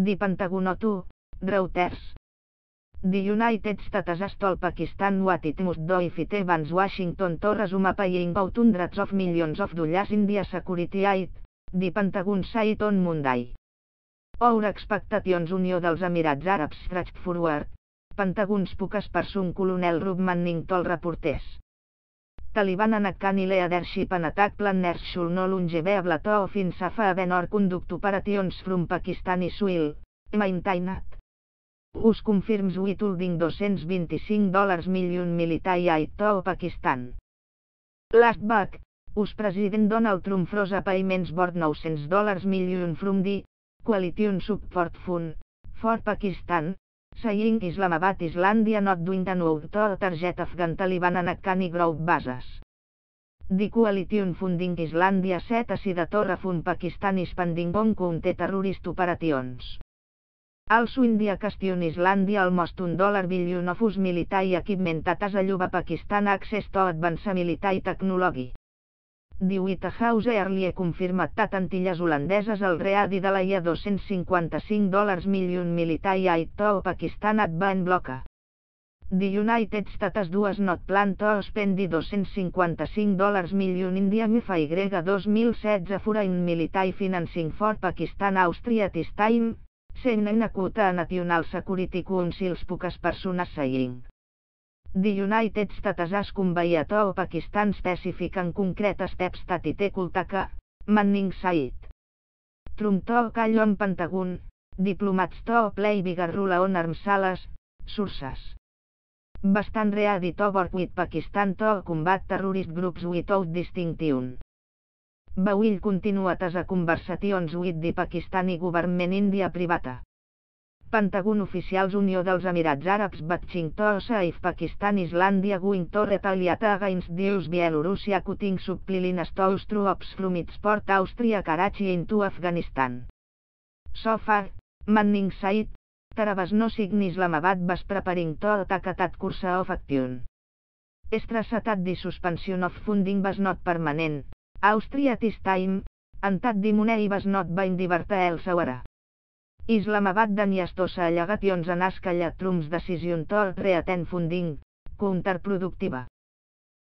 The Pentagon O2, Reuters. The United States stole Pakistan what it must do if it evans Washington to resume paying out hundreds of millions of dollars India security aid, the Pentagon said on Monday. Our expectations Unió dels Emirats Àrabs stretched forward, Pentagons poques person Colonel Rob Manning told reporters. Taliban and Afghani leadership and attack planners should no longer be able to offense even or conduct operations from Pakistani soil, maintained. Us confirms withholding 225 dòlars million military aid to Pakistan. Last back, us president Donald Trump froze payments worth 900 dòlars million from the Coalition Support Fund. For Pakistan, saying Islamabad Islandia not doing no to target Afghan Taliban and Afghani group bases. The Coalition Funding Islandia set a the Torre Fund Pakistan is pending on counter terrorist operations. Also India question Islandia almost un dollar billion of us military equipment at as a Pakistan access to advanced military technology. The White House early confirmat that Antilles holandeses el readi de la IA 255 dòlars million military aid to Pakistan at van bloca. The United States dues not plan to spend 255 dòlars million India MFY 2016 foreign military financing for Pakistan Austria this time, CNN acuta a National Security Councils poques persones saying. The United States has conveyed to Pakistan specific and concrete steps that it kultaka, Manning said. Trump to call on Pentagon, diplomats to play bigger role on arms sales, sources. Bastant ready to work with Pakistan to combat terrorist groups without distinction. Bawil continuat as a conversacions with the Pakistani government India privata. Pentagon oficials Unió dels Emirats Àrabs batching to if Pakistan Islandia going to retaliate against Deus Bielorussia cutting supplying to troops from its port Austria Karachi into Afghanistan. So far, Manning said, Tarabas no sign Islamabad was preparing to attack at course of action. Estrassatat the suspension of funding was not permanent, Austria this time, and that the money was not being diverted elsewhere. Islamabad deniastosa allegacions en escallat Trump's decision to reattend funding, counterproductiva.